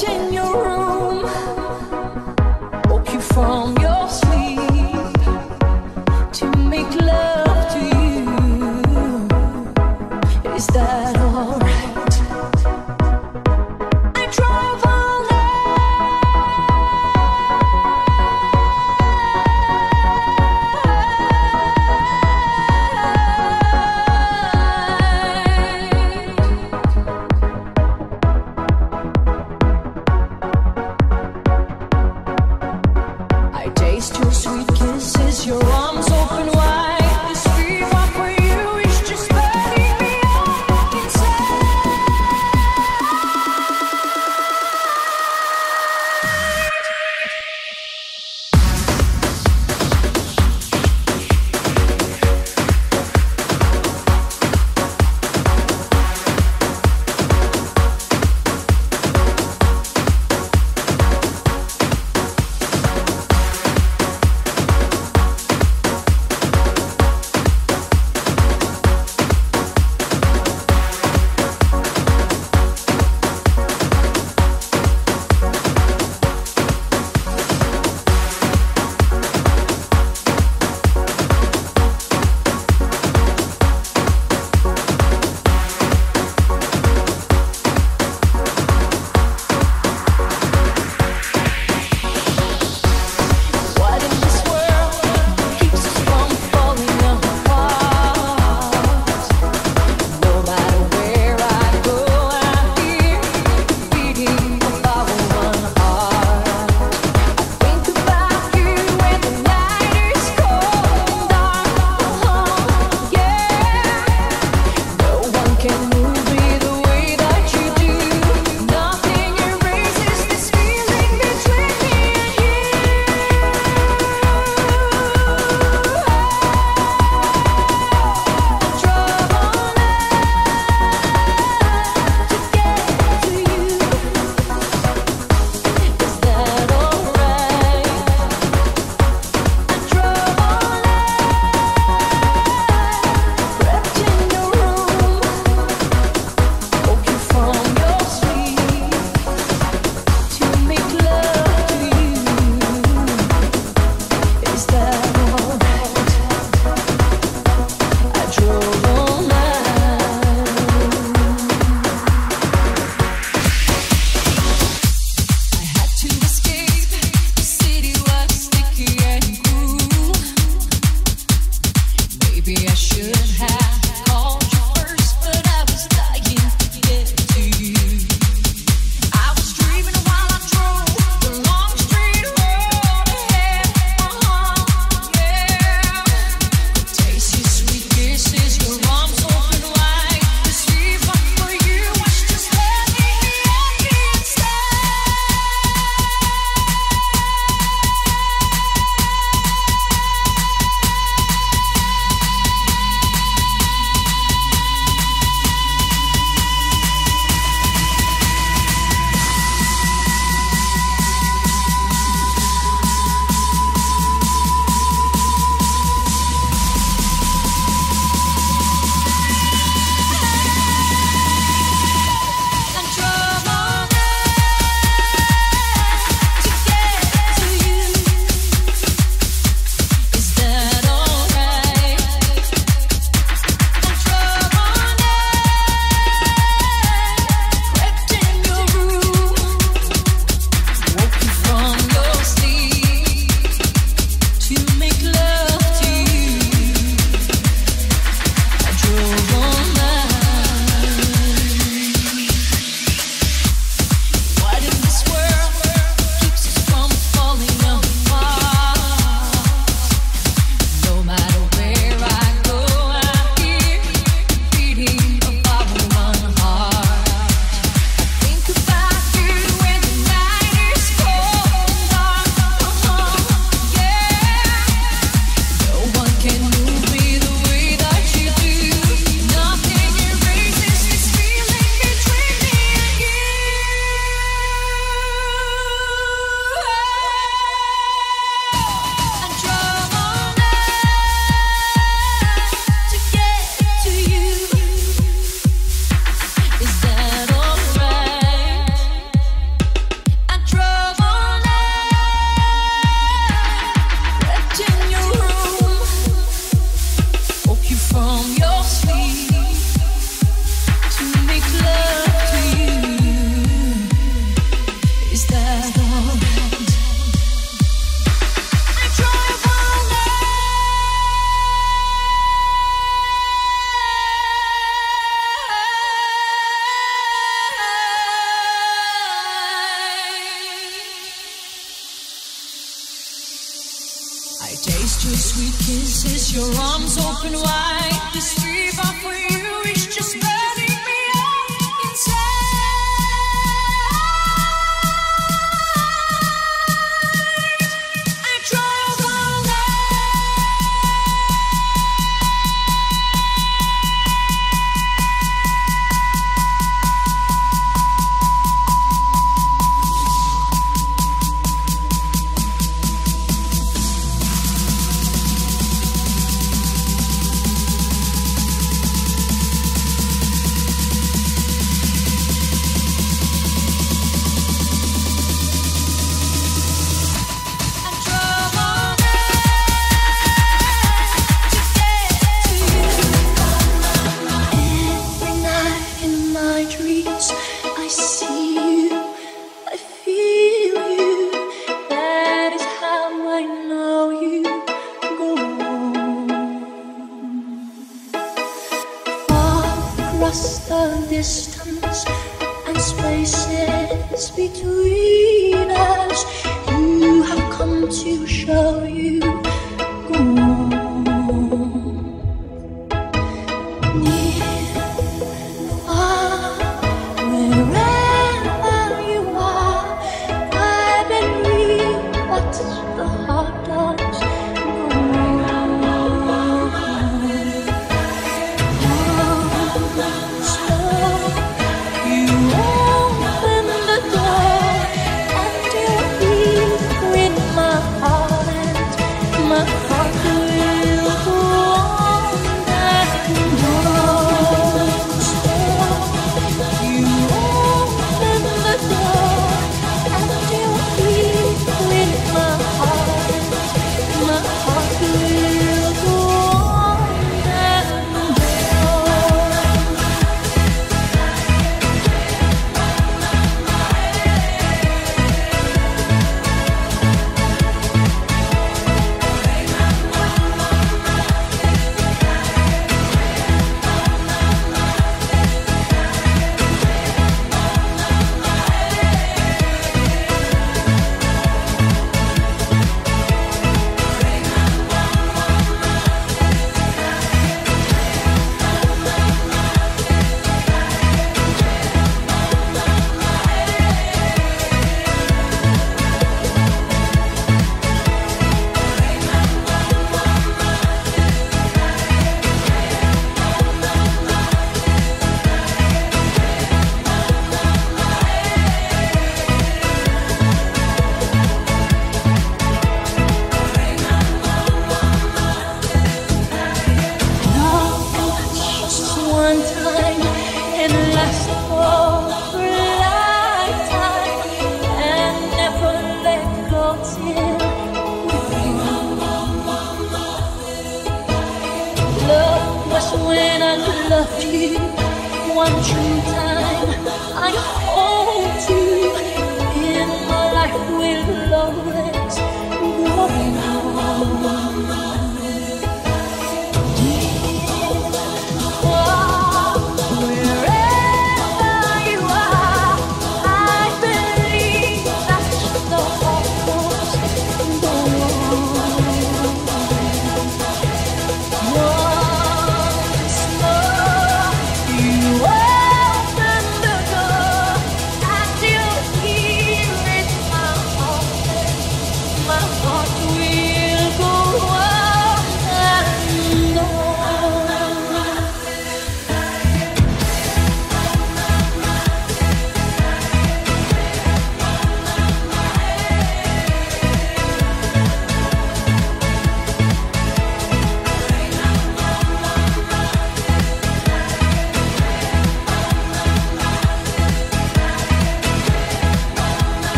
change.